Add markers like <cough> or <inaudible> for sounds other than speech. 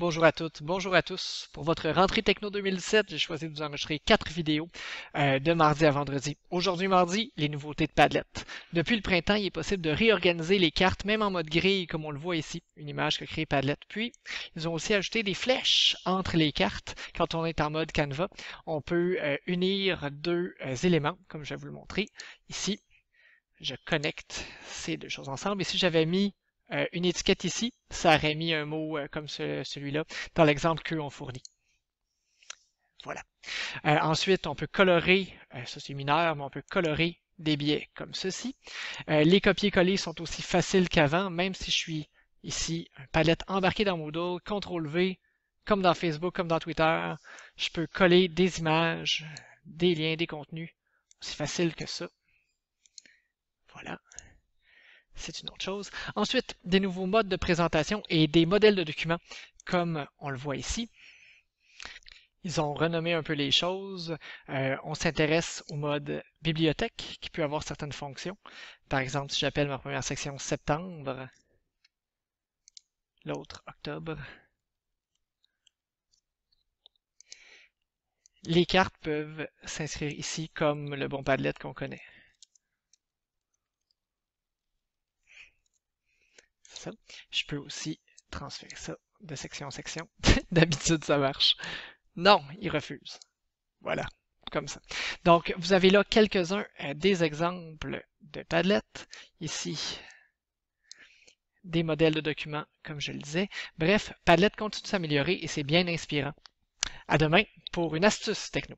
Bonjour à toutes, bonjour à tous. Pour votre rentrée Techno 2017, j'ai choisi de vous enregistrer quatre vidéos euh, de mardi à vendredi. Aujourd'hui mardi, les nouveautés de Padlet. Depuis le printemps, il est possible de réorganiser les cartes, même en mode grille, comme on le voit ici, une image que crée Padlet. Puis, ils ont aussi ajouté des flèches entre les cartes. Quand on est en mode Canva, on peut euh, unir deux euh, éléments, comme je vais vous le montrer. Ici, je connecte ces deux choses ensemble. Si j'avais mis euh, une étiquette ici, ça aurait mis un mot euh, comme celui-là dans l'exemple qu'eux ont fourni. Voilà. Euh, ensuite, on peut colorer, ça c'est mineur, mais on peut colorer des billets comme ceci. les copier-coller sont aussi faciles qu'avant, même si je suis ici, un palette embarqué dans Moodle, CTRL-V, comme dans Facebook, comme dans Twitter, je peux coller des images, des liens, des contenus. C'est facile que ça. Voilà c'est une autre chose. Ensuite, des nouveaux modes de présentation et des modèles de documents, comme on le voit ici. Ils ont renommé un peu les choses. Euh, on s'intéresse au mode bibliothèque, qui peut avoir certaines fonctions. Par exemple, si j'appelle ma première section septembre, l'autre octobre, les cartes peuvent s'inscrire ici comme le bon Padlet qu'on connaît. Je peux aussi transférer ça de section en section. <laughs> D'habitude, ça marche. Non, il refuse. Voilà, comme ça. Donc, vous avez là quelques-uns euh, des exemples de Padlet. Ici, des modèles de documents, comme je le disais. Bref, Padlet continue de s'améliorer et c'est bien inspirant. À demain pour une astuce techno.